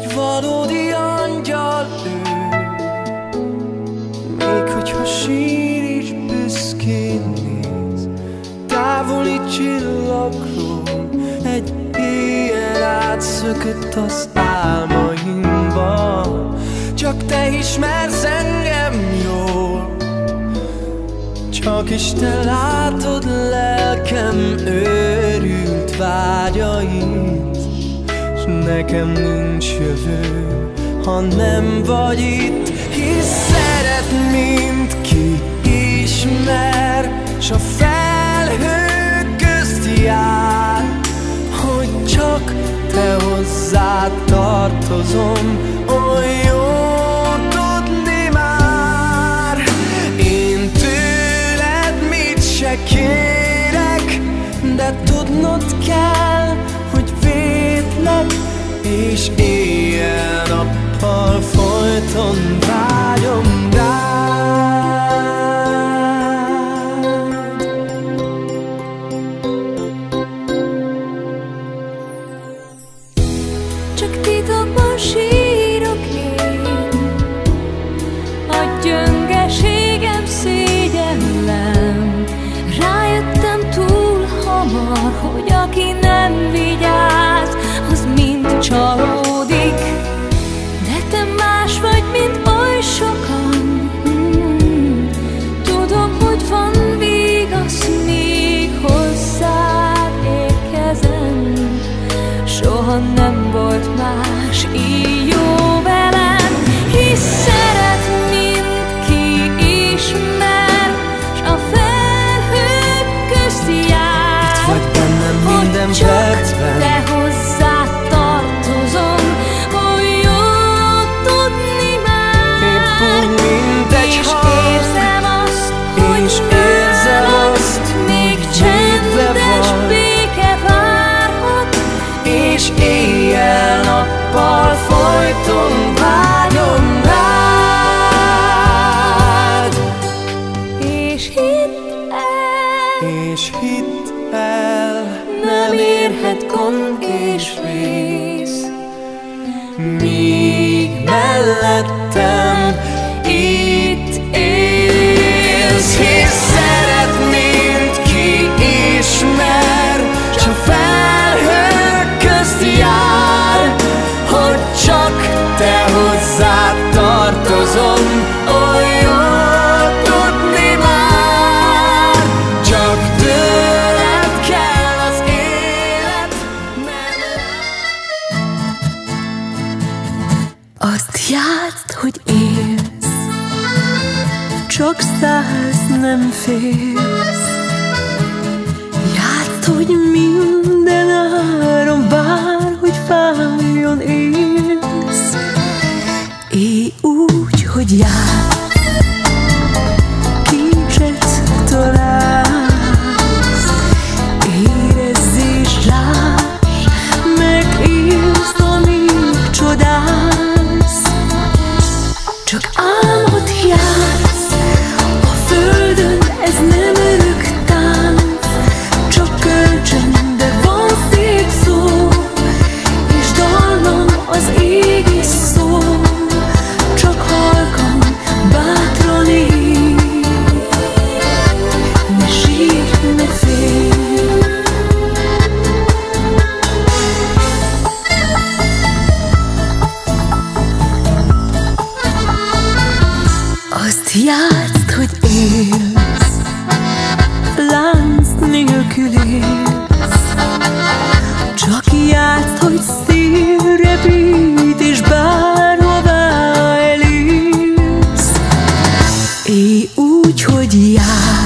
egy valódi angyal ő, Még hogyha sír is büszkén néz, távoli csillagról egy éjjel átszökött az álmaimba. Csak te ismersz engem jól, csak is te látod lelkem ő. nekem nincs jövő, ha nem vagy itt. Hisz szeret, mint ki ismer, s a fel viszont vágyom rád. Csak titokban sír míg mellettem száz nem félsz. Játsz, hogy minden áron, bárhogy fájjon élsz. Élj úgy, hogy játsz. nélkülész Csak játsz, hogy szívre bít És bárhová elérsz. Élj úgy, hogy jársz